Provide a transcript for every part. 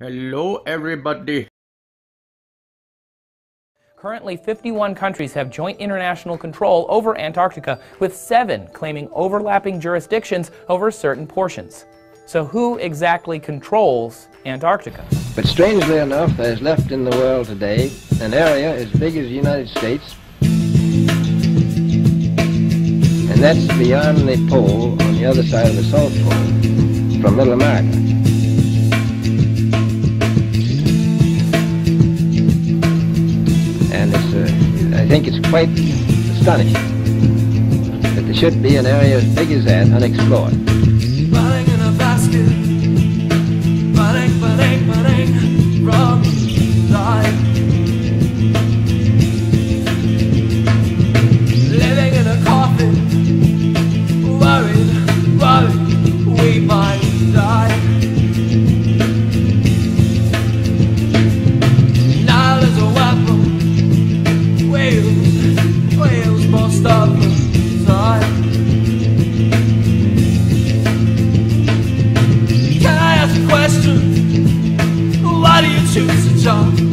Hello, everybody. Currently, 51 countries have joint international control over Antarctica, with seven claiming overlapping jurisdictions over certain portions. So, who exactly controls Antarctica? But strangely enough, there's left in the world today an area as big as the United States, and that's beyond the pole on the other side of the South Pole from Middle America. Quite astonishing that there should be an area as big as that unexplored. 原来是这。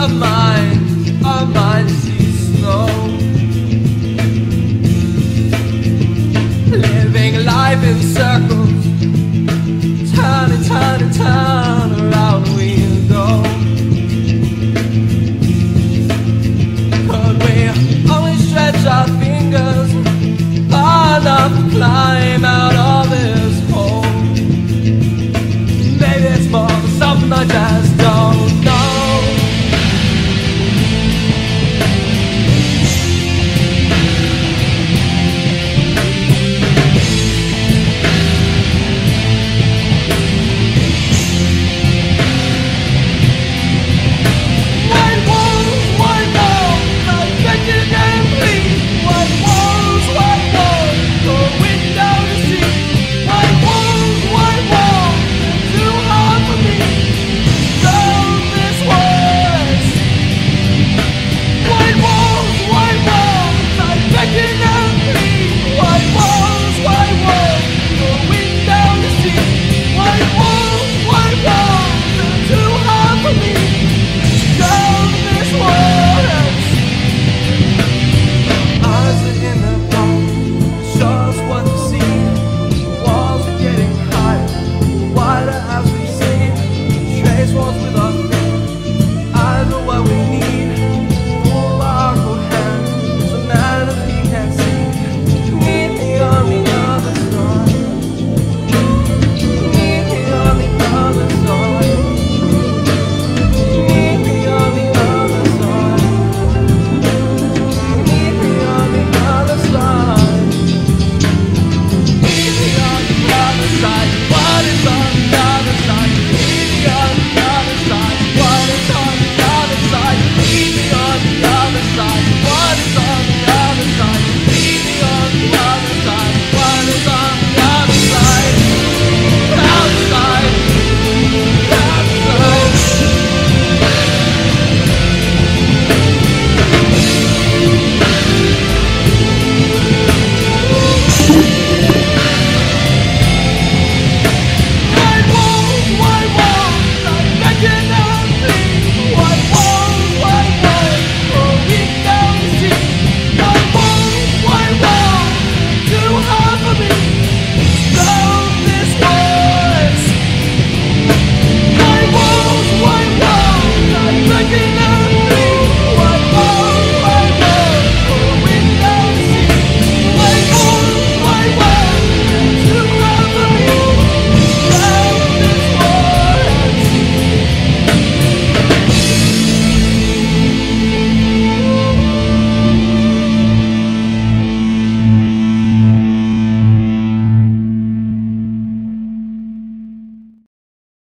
Our minds, our minds, our minds see snow. Living life in circles. Turn and turn and turn around we go. Could we only stretch our fingers far enough to climb out of this hole? Maybe it's more something I just don't